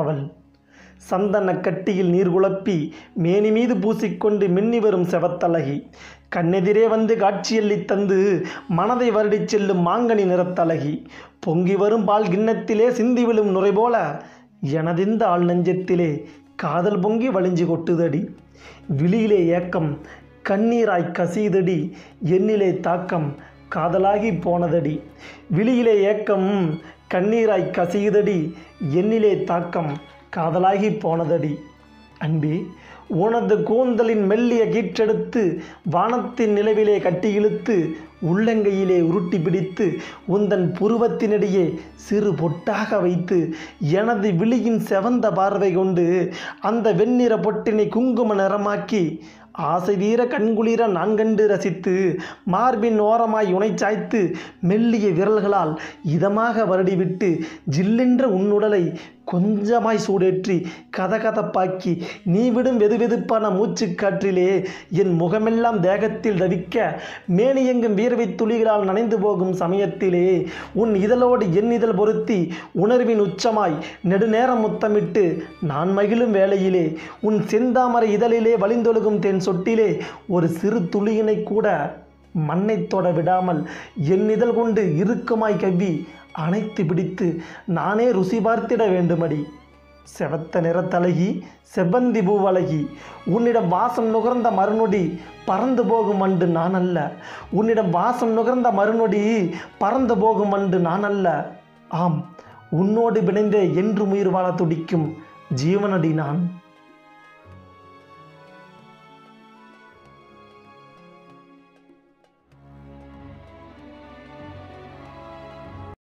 அவள். சந்தன கட்டியில் நீர் குழப்பி மேனி மீது பூசிக்கொண்டு மின்னி வரும் செவத்தலகி கண்ணெதிரே வந்து காட்சியள்ளி தந்து மனதை வருடிச் செல்லும் மாங்கனி நிறத்தலகி பொங்கி வரும் பால் கிண்ணத்திலே சிந்தி விழும் நுரை போல எனதிந்த ஆள் நெஞ்சத்திலே காதல் பொங்கி வழிஞ்சு கொட்டுதடி. விழியிலே ஏக்கம் கண்ணீராய் கசியுதடி எண்ணிலே தாக்கம் காதலாகி போனதடி. விழியிலே ஏக்கம் கண்ணீராய் கசியுதடி எண்ணிலே தாக்கம் காதலாகி போனதடி. அன்பே உனது கூந்தலின் மெல்லிய கீற்றெடுத்து வானத்தின் நிலவிலே கட்டி இழுத்து உள்ளங்கையிலே உருட்டி பிடித்து உந்தன் புருவத்தினிடையே சிறு பொட்டாக வைத்து எனது விழியின் செவந்த பார்வை கொண்டு அந்த வெண்ணிற பொட்டினை குங்கும நிறமாக்கி ஆசை வீர கண்குளிர நான் கண்டு ரசித்து மார்பின் ஓரமாய் உனை சாய்த்து மெல்லிய விரல்களால் இதமாக வருடிவிட்டு ஜில்லென்ற உன்னுடலை கொஞ்சமாய் சூடேற்றி கதகதப்பாக்கி நீ விடும் வெதுவெதுப்பான மூச்சுக்காற்றிலே என் முகமெல்லாம் தேகத்தில் தவிக்க மேனியெங்கும் வீரவை துளிகளால் நனைந்து போகும் சமயத்திலே உன் இதழோடு என் இதழ் பொருத்தி உணர்வின் உச்சமாய் நெடுநேரம் முத்தமிட்டு நான் மகிழும் வேளையிலே உன் செந்தாமரை இதழிலே வழிந்தொழுகும் தென் சொட்டிலே ஒரு சிறு துளியினை கூட மண்ணை தொட விடாமல் என் இதழ் கொண்டு இறுக்கமாய் கவ்வி அணைத்து பிடித்து நானே ருசி பார்த்திட வேண்டுமடி. செவத்த நிறத்தழகி செவ்வந்தி பூவழகி உன்னிடம் வாசம் நுகர்ந்த மறுநொடி பறந்து போகும் அண்டு நான் அல்ல உன்னிடம் வாசம் நுகர்ந்த மறுநொடி பறந்து போகும் அண்டு நான் அல்ல ஆம் உன்னோடு பிணைந்தே என்று உயிர் வாழ துடிக்கும் ஜீவனடி நான்.